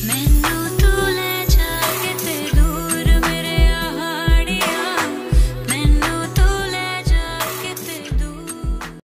Me